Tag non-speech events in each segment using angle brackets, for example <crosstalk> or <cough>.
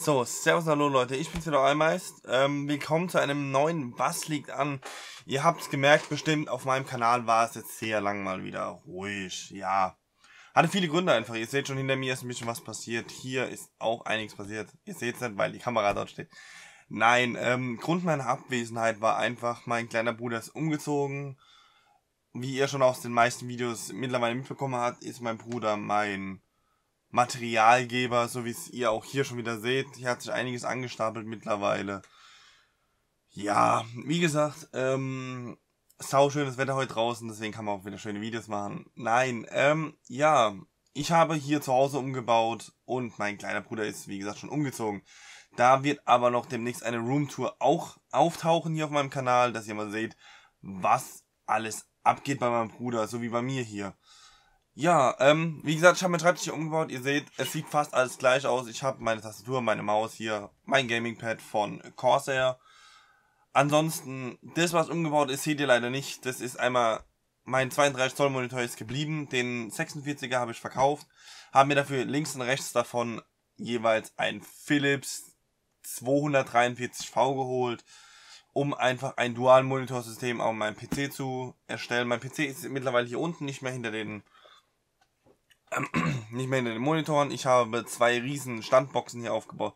So, servus, hallo Leute, ich bin's wieder Eimeist. Ähm, willkommen zu einem neuen Was liegt an? Ihr habt's gemerkt, bestimmt, auf meinem Kanal war es jetzt sehr lang mal wieder ruhig, ja. Hatte viele Gründe einfach, ihr seht schon hinter mir ist ein bisschen was passiert, hier ist auch einiges passiert. Ihr seht's nicht, weil die Kamera dort steht. Nein, ähm, Grund meiner Abwesenheit war einfach, mein kleiner Bruder ist umgezogen. Wie ihr schon aus den meisten Videos mittlerweile mitbekommen habt, ist mein Bruder mein Materialgeber, so wie es ihr auch hier schon wieder seht. Hier hat sich einiges angestapelt mittlerweile. Ja, wie gesagt, ähm, sau schönes Wetter heute draußen, deswegen kann man auch wieder schöne Videos machen. Nein, ähm, ja, ich habe hier zu Hause umgebaut und mein kleiner Bruder ist, wie gesagt, schon umgezogen. Da wird aber noch demnächst eine Roomtour auch auftauchen hier auf meinem Kanal, dass ihr mal seht, was alles abgeht bei meinem Bruder, so wie bei mir hier. Ja, ähm, wie gesagt, ich habe meinen Schreibtisch hier umgebaut. Ihr seht, es sieht fast alles gleich aus. Ich habe meine Tastatur, meine Maus hier, mein Gamingpad von Corsair. Ansonsten, das, was umgebaut ist, seht ihr leider nicht. Das ist einmal, mein 32 Zoll Monitor ist geblieben. Den 46er habe ich verkauft. Haben mir dafür links und rechts davon jeweils ein Philips 243V geholt, um einfach ein Dual-Monitor-System auf meinem PC zu erstellen. Mein PC ist mittlerweile hier unten, nicht mehr hinter den <clears throat> nicht mehr in den Monitoren. Ich habe zwei riesen Standboxen hier aufgebaut,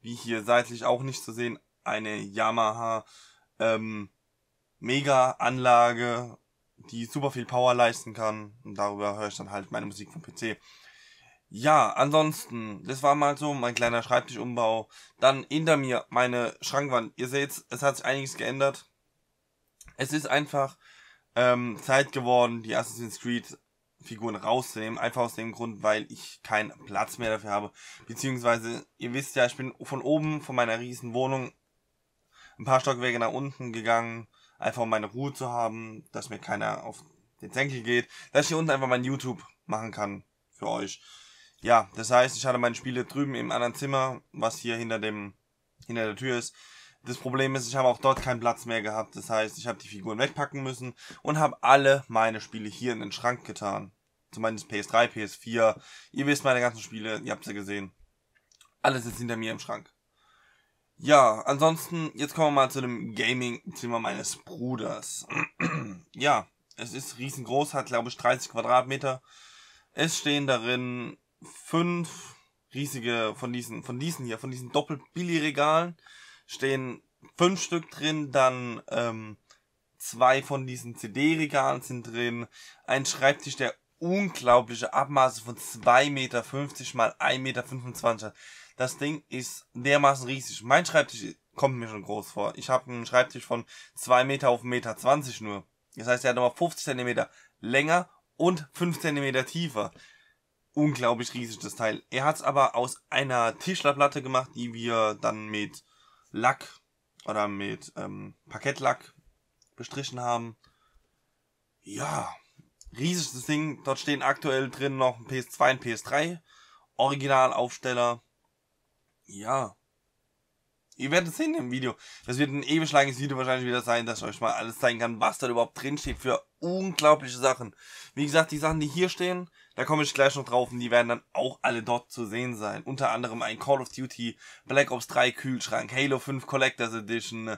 wie hier seitlich auch nicht zu sehen. Eine Yamaha ähm, Mega-Anlage, die super viel Power leisten kann. Und darüber höre ich dann halt meine Musik vom PC. Ja, ansonsten, das war mal so mein kleiner Schreibtischumbau. Dann hinter mir meine Schrankwand. Ihr seht, es hat sich einiges geändert. Es ist einfach ähm, Zeit geworden, die Assassin's Creed Figuren rauszunehmen, einfach aus dem Grund, weil ich keinen Platz mehr dafür habe. Beziehungsweise, ihr wisst ja, ich bin von oben, von meiner riesen Wohnung, ein paar Stockwerke nach unten gegangen, einfach um meine Ruhe zu haben, dass mir keiner auf den Senkel geht, dass ich hier unten einfach mein YouTube machen kann für euch. Ja, das heißt, ich hatte meine Spiele drüben im anderen Zimmer, was hier hinter dem hinter der Tür ist. Das Problem ist, ich habe auch dort keinen Platz mehr gehabt. Das heißt, ich habe die Figuren wegpacken müssen und habe alle meine Spiele hier in den Schrank getan. Zumindest PS3, PS4. Ihr wisst meine ganzen Spiele, ihr habt sie gesehen. Alles ist hinter mir im Schrank. Ja, ansonsten, jetzt kommen wir mal zu dem Gaming-Zimmer meines Bruders. <clears throat> ja, es ist riesengroß, hat glaube ich 30 Quadratmeter. Es stehen darin fünf riesige von diesen, von diesen hier, von diesen Doppel-Billy-Regalen stehen fünf Stück drin, dann ähm, zwei von diesen CD-Regalen sind drin, ein Schreibtisch, der unglaubliche Abmaße von 2,50 Meter mal 1,25 Meter. Das Ding ist dermaßen riesig. Mein Schreibtisch kommt mir schon groß vor. Ich habe einen Schreibtisch von 2 Meter auf 1,20 Meter nur. Das heißt, er hat nochmal 50 Zentimeter länger und 5 Zentimeter tiefer. Unglaublich riesig das Teil. Er hat es aber aus einer Tischlerplatte gemacht, die wir dann mit Lack oder mit ähm, Parkettlack bestrichen haben. Ja, riesiges Ding. Dort stehen aktuell drin noch ein PS2 und PS3 Originalaufsteller. Ja. Ihr werdet es sehen im Video. Das wird ein ewig langes Video wahrscheinlich wieder sein, dass ich euch mal alles zeigen kann, was da überhaupt drin steht für unglaubliche Sachen. Wie gesagt, die Sachen, die hier stehen, da komme ich gleich noch drauf und die werden dann auch alle dort zu sehen sein. Unter anderem ein Call of Duty, Black Ops 3 Kühlschrank, Halo 5 Collectors Edition.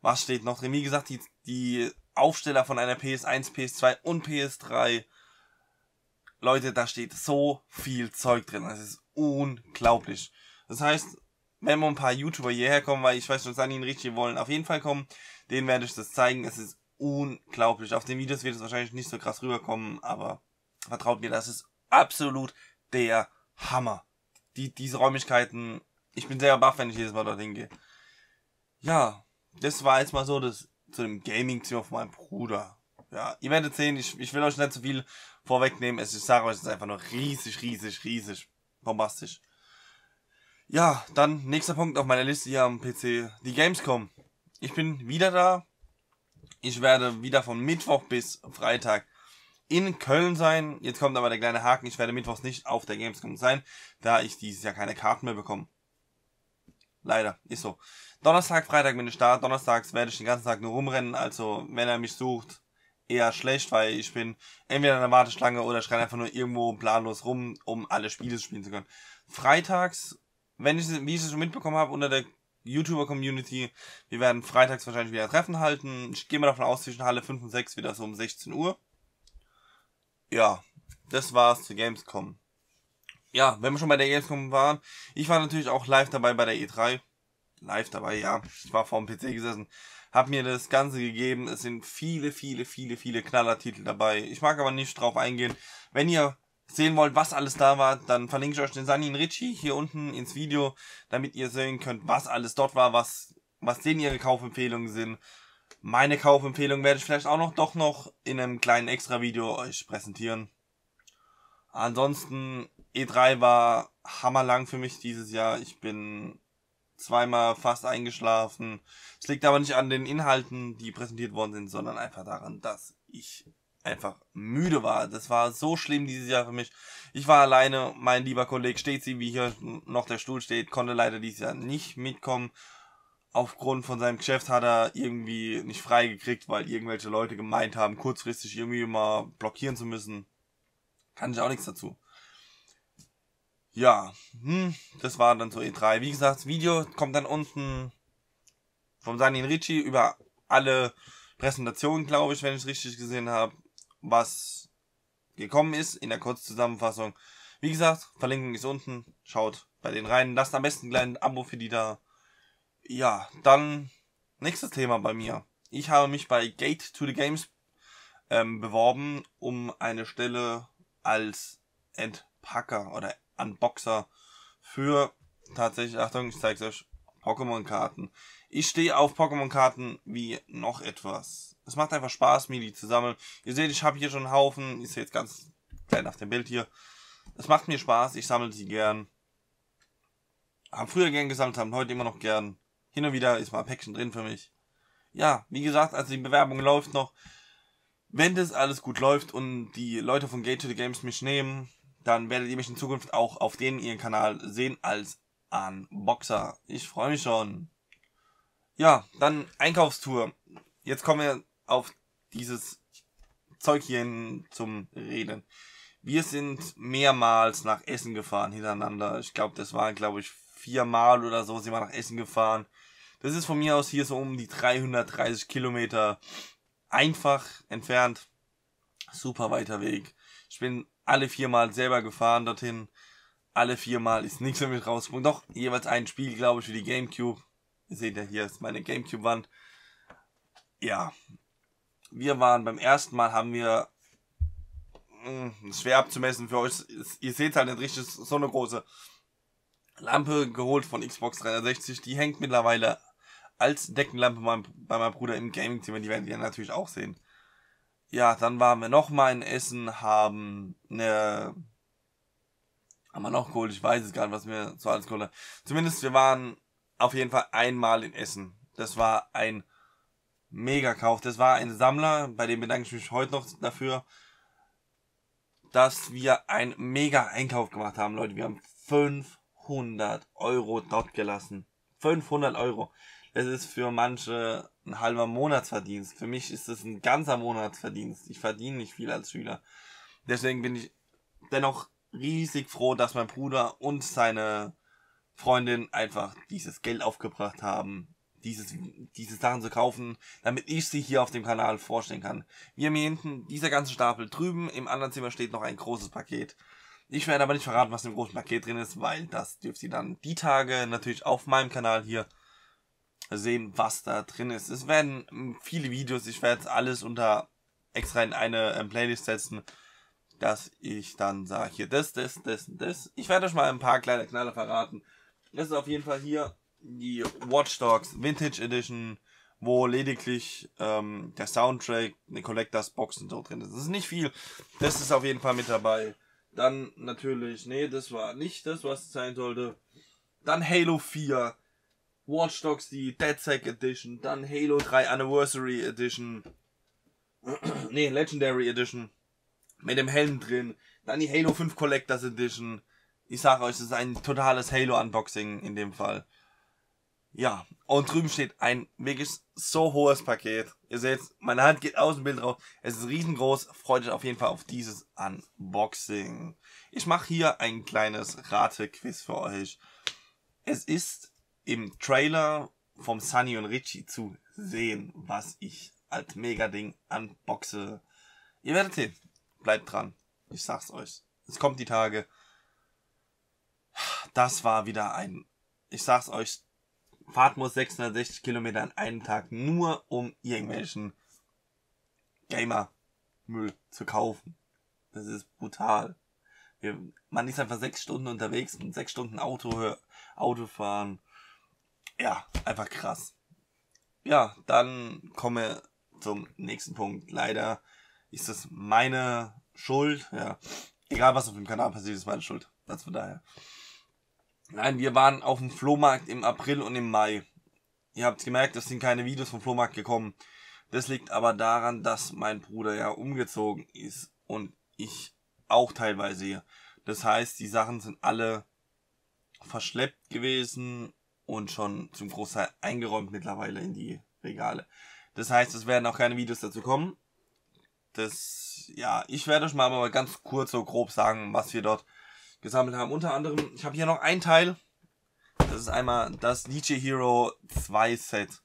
Was steht noch drin? Wie gesagt, die, die Aufsteller von einer PS1, PS2 und PS3. Leute, da steht so viel Zeug drin. Das ist unglaublich. Das heißt, wenn mal ein paar YouTuber hierher kommen, weil ich weiß, dass Sani ihn richtig wollen, auf jeden Fall kommen, denen werde ich das zeigen. Es ist unglaublich. Auf den Videos wird es wahrscheinlich nicht so krass rüberkommen, aber Vertraut mir, das ist absolut der Hammer. Die, diese Räumlichkeiten, ich bin sehr baff, wenn ich jedes Mal dorthin gehe. Ja, das war jetzt mal so das zu dem Gaming-Zimmer von meinem Bruder. Ja, ihr werdet sehen, ich, ich will euch nicht zu viel vorwegnehmen. Es, ich sage euch, es ist einfach nur riesig, riesig, riesig bombastisch. Ja, dann nächster Punkt auf meiner Liste hier am PC, die Gamescom. Ich bin wieder da. Ich werde wieder von Mittwoch bis Freitag in Köln sein. Jetzt kommt aber der kleine Haken, ich werde mittwochs nicht auf der Gamescom sein, da ich dieses Jahr keine Karten mehr bekomme. Leider, ist so. Donnerstag, Freitag bin ich da. Donnerstags werde ich den ganzen Tag nur rumrennen, also wenn er mich sucht, eher schlecht, weil ich bin entweder in der Warteschlange oder ich renne einfach nur irgendwo planlos rum, um alle Spiele spielen zu können. Freitags wenn ich, wie ich es schon mitbekommen habe, unter der YouTuber-Community, wir werden freitags wahrscheinlich wieder Treffen halten. Ich gehe mal davon aus, zwischen Halle 5 und 6 wieder so um 16 Uhr. Ja, das war's zu Gamescom. Ja, wenn wir schon bei der Gamescom waren, ich war natürlich auch live dabei bei der E3. Live dabei, ja. Ich war vor dem PC gesessen, hab mir das Ganze gegeben. Es sind viele, viele, viele, viele Knallertitel dabei. Ich mag aber nicht drauf eingehen. Wenn ihr sehen wollt, was alles da war, dann verlinke ich euch den Sunny Ritchie hier unten ins Video, damit ihr sehen könnt, was alles dort war, was, was denn ihre Kaufempfehlungen sind. Meine Kaufempfehlung werde ich vielleicht auch noch doch noch in einem kleinen Extra-Video euch präsentieren. Ansonsten, E3 war hammerlang für mich dieses Jahr. Ich bin zweimal fast eingeschlafen. Es liegt aber nicht an den Inhalten, die präsentiert worden sind, sondern einfach daran, dass ich einfach müde war. Das war so schlimm dieses Jahr für mich. Ich war alleine, mein lieber Kollege Stezi, wie hier noch der Stuhl steht, konnte leider dieses Jahr nicht mitkommen. Aufgrund von seinem Geschäft hat er irgendwie nicht freigekriegt, weil irgendwelche Leute gemeint haben, kurzfristig irgendwie mal blockieren zu müssen. Kann ich auch nichts dazu. Ja, hm, das war dann so E3. Wie gesagt, das Video kommt dann unten vom Sanin Ricci über alle Präsentationen, glaube ich, wenn ich es richtig gesehen habe was gekommen ist in der Kurzzusammenfassung. Wie gesagt, Verlinkung ist unten. Schaut bei den rein. Lasst am besten ein kleines Abo für die da. Ja, dann nächstes Thema bei mir. Ich habe mich bei Gate to the Games ähm, beworben, um eine Stelle als Entpacker oder Unboxer für tatsächlich, Achtung, ich zeige es euch, Pokémon-Karten. Ich stehe auf Pokémon-Karten wie noch etwas. Es macht einfach Spaß, mir die zu sammeln. Ihr seht, ich habe hier schon einen Haufen. Ist jetzt ganz klein auf dem Bild hier. Es macht mir Spaß, ich sammle sie gern. Haben früher gern gesammelt, haben heute immer noch gern. Hin und wieder ist mal ein Päckchen drin für mich. Ja, wie gesagt, also die Bewerbung läuft noch. Wenn das alles gut läuft und die Leute von Gate to the Games mich nehmen, dann werdet ihr mich in Zukunft auch auf den ihren Kanal sehen als Unboxer. Ich freue mich schon. Ja, dann Einkaufstour. Jetzt kommen wir auf dieses Zeug hier zum Reden. Wir sind mehrmals nach Essen gefahren hintereinander. Ich glaube, das war, glaube ich, viermal oder so sind wir nach Essen gefahren. Das ist von mir aus hier so um die 330 Kilometer einfach entfernt. Super weiter Weg. Ich bin alle viermal selber gefahren dorthin. Alle viermal ist nichts mich rausgesprungen. Doch, jeweils ein Spiel, glaube ich, für die Gamecube. Ihr seht ja, hier ist meine Gamecube-Wand. Ja, wir waren beim ersten Mal, haben wir, hm, schwer abzumessen für euch, ihr seht halt nicht richtig, so eine große Lampe geholt von Xbox 360, die hängt mittlerweile als Deckenlampe bei meinem Bruder im Gaming-Zimmer, die werden wir natürlich auch sehen. Ja, dann waren wir nochmal in Essen, haben eine, haben wir noch geholt, ich weiß es gar nicht, was wir so alles geholt haben. Zumindest wir waren auf jeden Fall einmal in Essen. Das war ein mega Kauf. Das war ein Sammler, bei dem bedanke ich mich heute noch dafür, dass wir einen mega Einkauf gemacht haben, Leute. Wir haben 500 Euro dort gelassen. 500 Euro. Das ist für manche ein halber Monatsverdienst. Für mich ist das ein ganzer Monatsverdienst. Ich verdiene nicht viel als Schüler. Deswegen bin ich dennoch riesig froh, dass mein Bruder und seine Freundin einfach dieses Geld aufgebracht haben dieses, diese Sachen zu kaufen, damit ich sie hier auf dem Kanal vorstellen kann. Wir haben hier hinten dieser ganze Stapel. Drüben im anderen Zimmer steht noch ein großes Paket. Ich werde aber nicht verraten, was im großen Paket drin ist, weil das dürft ihr dann die Tage natürlich auf meinem Kanal hier sehen, was da drin ist. Es werden viele Videos, ich werde alles unter extra in eine ähm, Playlist setzen, dass ich dann sage, hier das, das, das das. Ich werde euch mal ein paar kleine Knaller verraten. Das ist auf jeden Fall hier die Watch Dogs Vintage Edition, wo lediglich ähm, der Soundtrack, eine Collectors Box und so drin ist. Das ist nicht viel. Das ist auf jeden Fall mit dabei. Dann natürlich, nee, das war nicht das, was es sein sollte. Dann Halo 4, Watch Dogs die DedSec Edition, dann Halo 3 Anniversary Edition, <clears throat> nee, Legendary Edition mit dem Helm drin, dann die Halo 5 Collectors Edition. Ich sage euch, es ist ein totales Halo Unboxing in dem Fall. Ja, und drüben steht ein wirklich so hohes Paket. Ihr seht, meine Hand geht aus dem Bild drauf. Es ist riesengroß. Freut euch auf jeden Fall auf dieses Unboxing. Ich mache hier ein kleines Ratequiz für euch. es ist im Trailer vom Sunny und Richie zu sehen, was ich als Mega-Ding unboxe. Ihr werdet sehen. Bleibt dran. Ich sag's euch. Es kommt die Tage. Das war wieder ein, ich sag's euch, fahrt muss 660 Kilometer an einem Tag nur um irgendwelchen Gamer-Müll zu kaufen. Das ist brutal. Wir, man ist einfach sechs Stunden unterwegs und sechs Stunden Auto, Auto fahren. Ja, einfach krass. Ja, dann komme zum nächsten Punkt. Leider ist das meine Schuld. Ja, egal was auf dem Kanal passiert, ist meine Schuld. Das von daher. Nein, wir waren auf dem Flohmarkt im April und im Mai. Ihr habt gemerkt, es sind keine Videos vom Flohmarkt gekommen. Das liegt aber daran, dass mein Bruder ja umgezogen ist und ich auch teilweise hier. Das heißt, die Sachen sind alle verschleppt gewesen und schon zum Großteil eingeräumt mittlerweile in die Regale. Das heißt, es werden auch keine Videos dazu kommen. Das, ja, ich werde euch mal aber ganz kurz so grob sagen, was wir dort gesammelt haben. Unter anderem, ich habe hier noch ein Teil. Das ist einmal das DJ Hero 2 Set.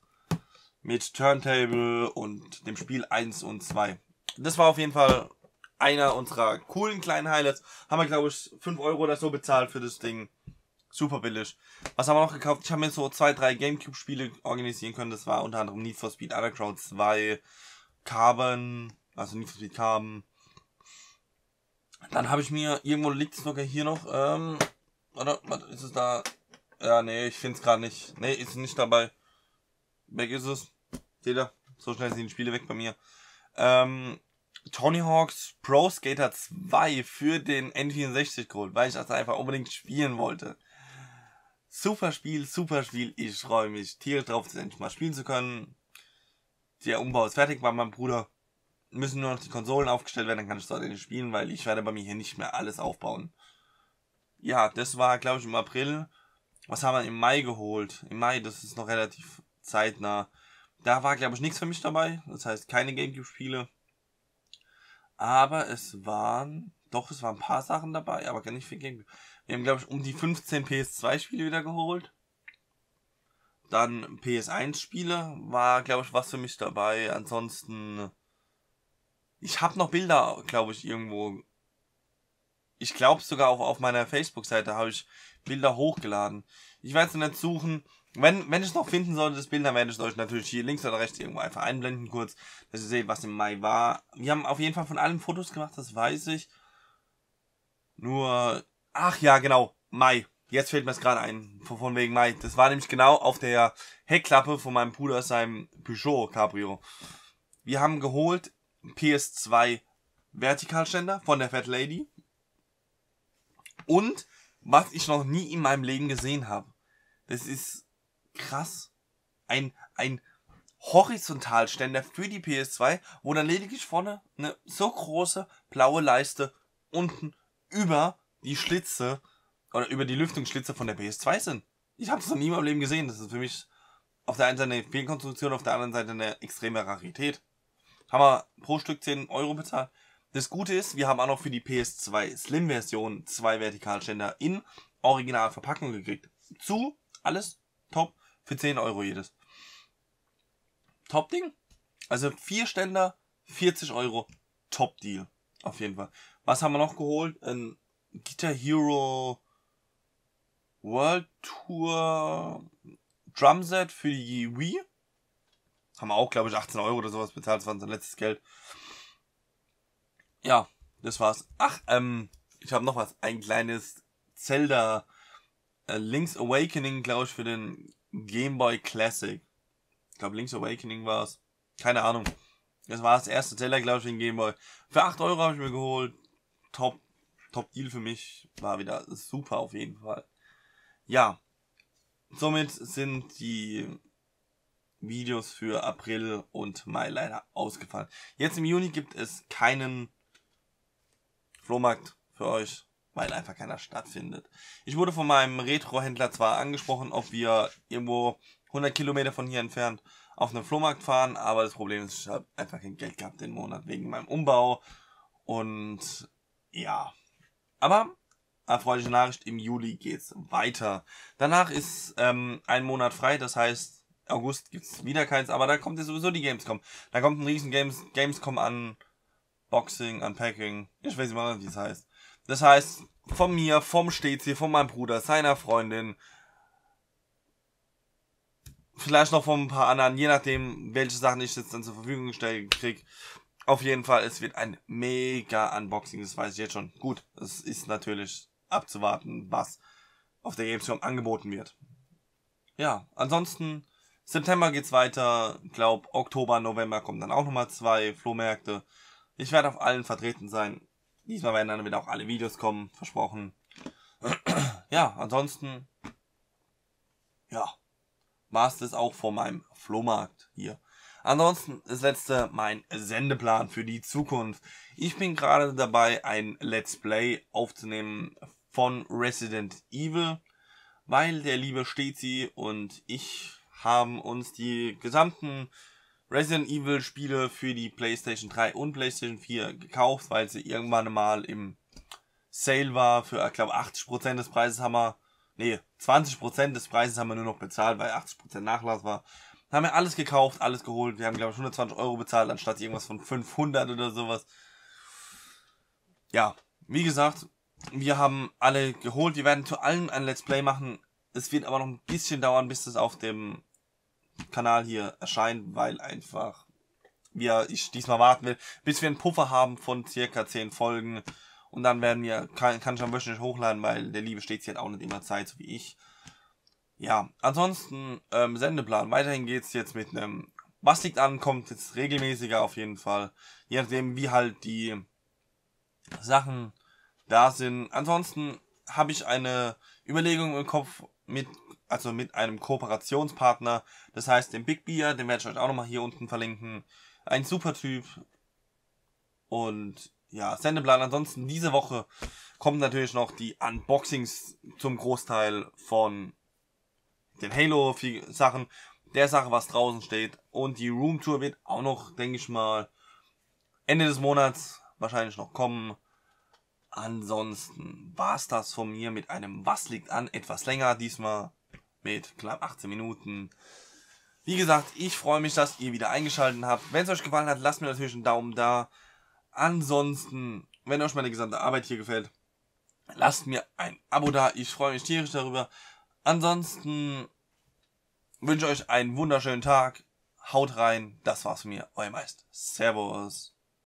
Mit Turntable und dem Spiel 1 und 2. Das war auf jeden Fall einer unserer coolen kleinen Highlights. Haben wir, glaube ich, 5 Euro oder so bezahlt für das Ding. Super billig. Was haben wir noch gekauft? Ich habe mir so zwei, drei Gamecube-Spiele organisieren können. Das war unter anderem Need for Speed Underground 2, Carbon, also Need for Speed Carbon. Dann habe ich mir, irgendwo liegt es sogar hier noch, ähm, oder, was ist es da? Ja, nee, ich finde es gerade nicht. Nee, ist nicht dabei. Weg ist es. Seht ihr? So schnell sind die Spiele weg bei mir. Ähm, Tony Hawk's Pro Skater 2 für den N64 geholt, weil ich das einfach unbedingt spielen wollte. Super Spiel, super Spiel. Ich freue mich tierisch drauf, das endlich mal spielen zu können. Der Umbau ist fertig bei meinem Bruder. Müssen nur noch die Konsolen aufgestellt werden, dann kann ich dort endlich spielen, weil ich werde bei mir hier nicht mehr alles aufbauen. Ja, das war, glaube ich, im April. Was haben wir im Mai geholt? Im Mai, das ist noch relativ zeitnah. Da war, glaube ich, nichts für mich dabei. Das heißt, keine Gamecube-Spiele. Aber es waren, doch, es waren ein paar Sachen dabei, aber gar nicht für Gamecube. Wir haben, glaube ich, um die 15 PS2-Spiele wieder geholt. Dann PS1-Spiele war, glaube ich, was für mich dabei. Ansonsten, ich habe noch Bilder, glaube ich, irgendwo. Ich glaube sogar auch auf meiner Facebook-Seite habe ich Bilder hochgeladen. Ich werde es nicht suchen. Wenn, wenn ich es noch finden sollte, das Bild, dann werde ich euch natürlich hier links oder rechts irgendwo einfach einblenden kurz, dass ihr seht, was im Mai war. Wir haben auf jeden Fall von allem Fotos gemacht, das weiß ich. Nur, ach ja, genau, Mai. Jetzt fällt mir es gerade ein, von wegen Mai. Das war nämlich genau auf der Heckklappe von meinem Bruder, seinem Peugeot Cabrio. Wir haben geholt PS2 Vertikalständer von der Fat Lady. Und was ich noch nie in meinem Leben gesehen habe. Das ist krass. Ein, ein Horizontalständer für die PS2, wo dann lediglich vorne eine so große blaue Leiste unten über die Schlitze oder über die Lüftungsschlitze von der PS2 sind. Ich habe das noch nie meinem Leben gesehen. Das ist für mich auf der einen Seite eine Fehlkonstruktion, auf der anderen Seite eine extreme Rarität. Haben wir pro Stück 10 Euro bezahlt. Das Gute ist, wir haben auch noch für die PS2 Slim Version zwei Vertikalständer in Originalverpackung gekriegt. Zu, alles top. Für 10 Euro jedes. Top-Ding. Also vier Ständer, 40 Euro. Top-Deal. Auf jeden Fall. Was haben wir noch geholt? Ein Guitar Hero World Tour Drumset für die Wii. Haben wir auch, glaube ich, 18 Euro oder sowas bezahlt. Das war unser letztes Geld. Ja, das war's. Ach, ähm, ich habe noch was. Ein kleines Zelda äh, Link's Awakening, glaube ich, für den Game Boy Classic. Ich glaube, Link's Awakening war es. Keine Ahnung. Das war das erste Teller, glaube ich, in Game Boy. Für 8 Euro habe ich mir geholt. Top, top Deal für mich. War wieder super auf jeden Fall. Ja. Somit sind die Videos für April und Mai leider ausgefallen. Jetzt im Juni gibt es keinen Flohmarkt für euch weil einfach keiner stattfindet. Ich wurde von meinem Retro-Händler zwar angesprochen, ob wir irgendwo 100 Kilometer von hier entfernt auf einen Flohmarkt fahren, aber das Problem ist, ich habe einfach kein Geld gehabt den Monat wegen meinem Umbau und ja. Aber erfreuliche Nachricht, im Juli geht's weiter. Danach ist ähm, ein Monat frei, das heißt, August gibt's wieder keins, aber da kommt ja sowieso die Gamescom. Da kommt ein riesen Games, Gamescom an Boxing, Unpacking, ich weiß nicht mal, wie es heißt. Das heißt, von mir, vom Stezi, von meinem Bruder, seiner Freundin, vielleicht noch von ein paar anderen, je nachdem, welche Sachen ich jetzt dann zur Verfügung gestellt krieg. Auf jeden Fall, es wird ein mega Unboxing, das weiß ich jetzt schon. Gut, es ist natürlich abzuwarten, was auf der Gamescom angeboten wird. Ja, ansonsten, September geht's weiter, glaub, Oktober, November kommen dann auch nochmal zwei Flohmärkte. Ich werde auf allen vertreten sein. Diesmal werden dann wieder auch alle Videos kommen, versprochen. <clears throat> ja, ansonsten, ja, war es das auch vor meinem Flohmarkt hier. Ansonsten das letzte mein Sendeplan für die Zukunft. Ich bin gerade dabei, ein Let's Play aufzunehmen von Resident Evil, weil der liebe Stezi und ich haben uns die gesamten Resident Evil Spiele für die PlayStation 3 und PlayStation 4 gekauft, weil sie irgendwann mal im Sale war. Für, ich glaube, 80% des Preises haben wir, nee, 20% des Preises haben wir nur noch bezahlt, weil 80% Nachlass war. Haben wir alles gekauft, alles geholt. Wir haben, glaube ich, 120 Euro bezahlt, anstatt irgendwas von 500 oder sowas. Ja, wie gesagt, wir haben alle geholt. Wir werden zu allen ein Let's Play machen. Es wird aber noch ein bisschen dauern, bis das auf dem Kanal hier erscheint, weil einfach wir, ich diesmal warten will, bis wir einen Puffer haben von circa 10 Folgen. Und dann werden wir, kann, kann ich am wöchentlich hochladen, weil der Liebe steht hat auch nicht immer Zeit, so wie ich. Ja, ansonsten, ähm, Sendeplan. Weiterhin geht's jetzt mit einem, was liegt an, kommt jetzt regelmäßiger auf jeden Fall. Je nachdem, wie halt die Sachen da sind. Ansonsten habe ich eine Überlegung im Kopf mit also mit einem Kooperationspartner, das heißt dem Big Beer, den werde ich euch auch nochmal hier unten verlinken. Ein super Typ. Und ja, Sendeplan. Ansonsten diese Woche kommen natürlich noch die Unboxings zum Großteil von den Halo-Sachen, der Sache, was draußen steht. Und die Roomtour wird auch noch, denke ich mal, Ende des Monats wahrscheinlich noch kommen. Ansonsten war's das von mir mit einem Was liegt an, etwas länger diesmal mit knapp 18 Minuten. Wie gesagt, ich freue mich, dass ihr wieder eingeschaltet habt. Wenn es euch gefallen hat, lasst mir natürlich einen Daumen da. Ansonsten, wenn euch meine gesamte Arbeit hier gefällt, lasst mir ein Abo da. Ich freue mich tierisch darüber. Ansonsten wünsche euch einen wunderschönen Tag. Haut rein. Das war's von mir. Euer Meist. Servus.